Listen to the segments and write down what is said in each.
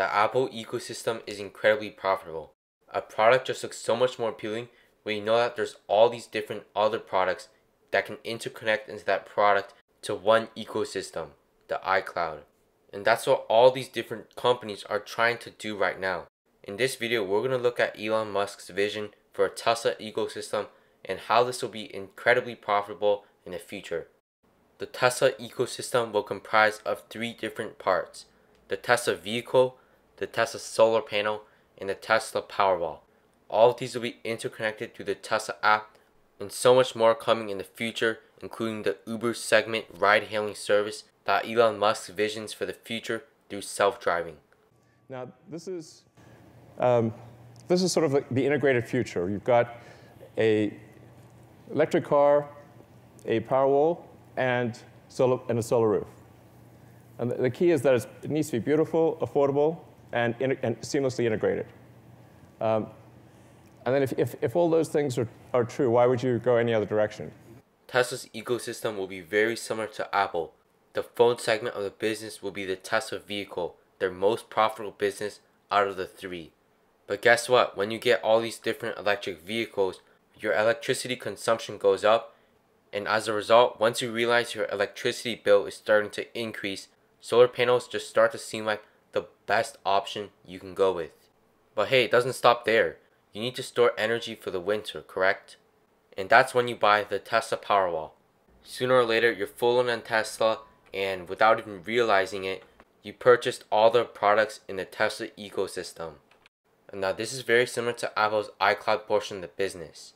The Apple ecosystem is incredibly profitable. A product just looks so much more appealing when you know that there's all these different other products that can interconnect into that product to one ecosystem, the iCloud. And that's what all these different companies are trying to do right now. In this video, we're going to look at Elon Musk's vision for a Tesla ecosystem and how this will be incredibly profitable in the future. The Tesla ecosystem will comprise of three different parts. The Tesla vehicle, the Tesla solar panel, and the Tesla Powerwall. All of these will be interconnected through the Tesla app and so much more coming in the future, including the Uber segment ride hailing service that Elon Musk visions for the future through self-driving. Now, this is, um, this is sort of the integrated future. You've got a electric car, a Powerwall, and, solar, and a solar roof. And the key is that it needs to be beautiful, affordable, and, and seamlessly integrated. Um, and then if, if, if all those things are, are true, why would you go any other direction? Tesla's ecosystem will be very similar to Apple. The phone segment of the business will be the Tesla vehicle, their most profitable business out of the three. But guess what? When you get all these different electric vehicles, your electricity consumption goes up, and as a result, once you realize your electricity bill is starting to increase, solar panels just start to seem like the best option you can go with. But hey, it doesn't stop there. You need to store energy for the winter, correct? And that's when you buy the Tesla Powerwall. Sooner or later, you're full on Tesla, and without even realizing it, you purchased all the products in the Tesla ecosystem. And now this is very similar to Apple's iCloud portion of the business.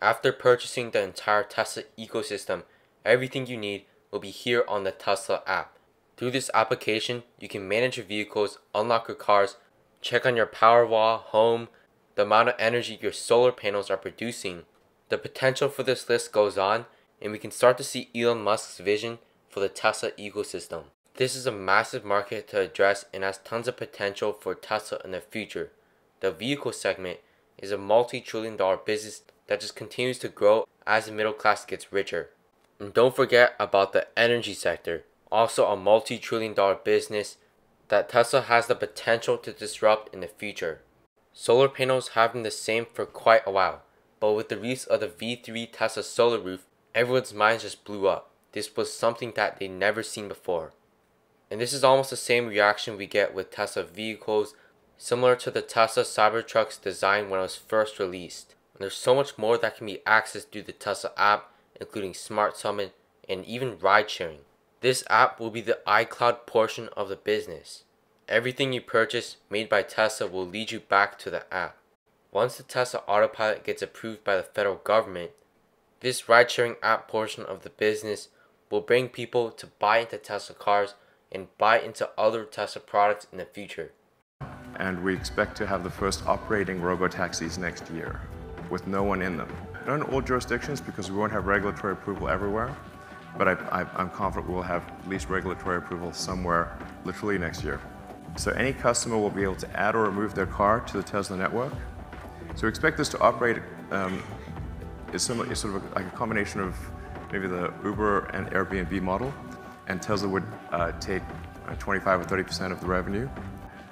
After purchasing the entire Tesla ecosystem, everything you need will be here on the Tesla app. Through this application, you can manage your vehicles, unlock your cars, check on your Powerwall, home, the amount of energy your solar panels are producing. The potential for this list goes on, and we can start to see Elon Musk's vision for the Tesla ecosystem. This is a massive market to address and has tons of potential for Tesla in the future. The vehicle segment is a multi-trillion dollar business that just continues to grow as the middle class gets richer. And don't forget about the energy sector also a multi-trillion dollar business that Tesla has the potential to disrupt in the future. Solar panels have been the same for quite a while, but with the release of the V3 Tesla solar roof, everyone's minds just blew up. This was something that they'd never seen before. And this is almost the same reaction we get with Tesla vehicles, similar to the Tesla Cybertruck's design when it was first released. And there's so much more that can be accessed through the Tesla app, including Smart Summon and even ride sharing. This app will be the iCloud portion of the business. Everything you purchase made by Tesla will lead you back to the app. Once the Tesla Autopilot gets approved by the federal government, this ride sharing app portion of the business will bring people to buy into Tesla cars and buy into other Tesla products in the future. And we expect to have the first operating robo-taxis next year with no one in them. Not in all jurisdictions because we won't have regulatory approval everywhere, but I, am confident we will have at least regulatory approval somewhere literally next year. So any customer will be able to add or remove their car to the Tesla network. So we expect this to operate um, is similar, sort of a, like a combination of maybe the Uber and Airbnb model, and Tesla would uh, take uh, 25 or 30 percent of the revenue.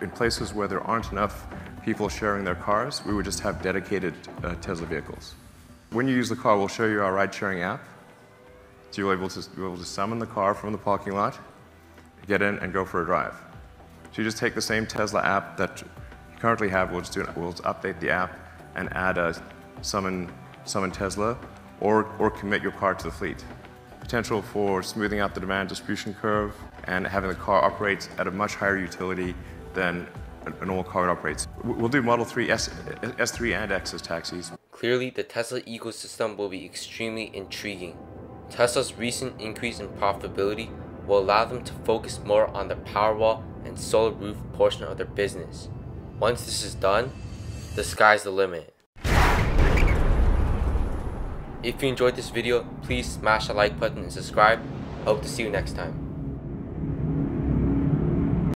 In places where there aren't enough people sharing their cars, we would just have dedicated uh, Tesla vehicles. When you use the car, we'll show you our ride-sharing app, so you're able to, you're able to summon the car from the parking lot, get in, and go for a drive. So you just take the same Tesla app that you currently have, we'll just, do, we'll just update the app and add a summon, summon Tesla or, or commit your car to the fleet. Potential for smoothing out the demand distribution curve and having the car operate at a much higher utility than a normal car operates. We'll do Model 3, S, S3 and X as taxis. Clearly, the Tesla ecosystem will be extremely intriguing. Tesla's recent increase in profitability will allow them to focus more on the Powerwall and solar roof portion of their business. Once this is done, the sky's the limit. If you enjoyed this video, please smash the like button and subscribe. Hope to see you next time.